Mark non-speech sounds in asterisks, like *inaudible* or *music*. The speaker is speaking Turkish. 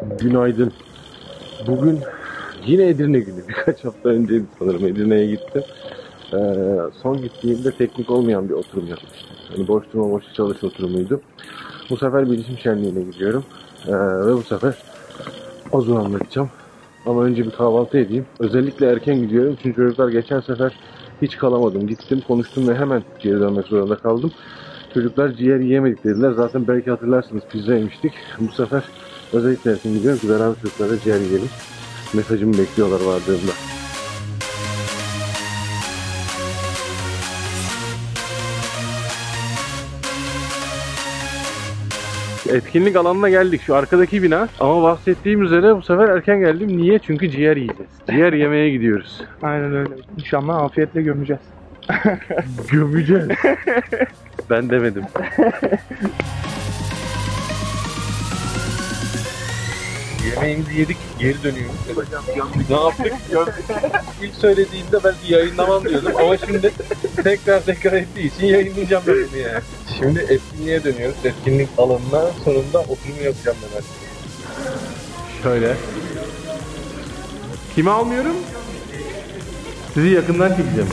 Günaydın. Bugün yine Edirne günü. *laughs* Birkaç hafta önceydi sanırım Edirne'ye gittim. Ee, son gittiğimde teknik olmayan bir oturum yapmıştım. Yani boş durma boş çalış oturumuydu. Bu sefer bilişim şenliğine gidiyorum. Ee, ve bu sefer Ozun anlatacağım. Ama önce bir kahvaltı edeyim. Özellikle erken gidiyorum çünkü çocuklar geçen sefer hiç kalamadım. Gittim konuştum ve hemen geri dönmek zorunda kaldım. Çocuklar ciğer yiyemedik dediler. Zaten belki hatırlarsınız pizza yemiştik. Bu sefer özellikle erken gidiyorum ki beraber çocuklara ciğer yiyelim. Mesajımı bekliyorlar vardığımda. Etkinlik alanına geldik. Şu arkadaki bina. Ama bahsettiğim üzere bu sefer erken geldim. Niye? Çünkü ciğer yiyeceğiz. Ciğer yemeye gidiyoruz. *laughs* Aynen öyle. İnşallah afiyetle gömeceğiz. Gömeceğiz. *laughs* ben demedim. *laughs* Yemeğimizi yedik, geri dönüyoruz. ne yaptık? İlk söylediğinde belki yayınlamam diyordum ama şimdi tekrar tekrar ettiği için yayınlayacağım ben bunu yani. Şimdi etkinliğe dönüyoruz. Etkinlik alanına sonunda oturumu yapacağım ben. Şöyle. Kimi almıyorum? Sizi yakından çekeceğim.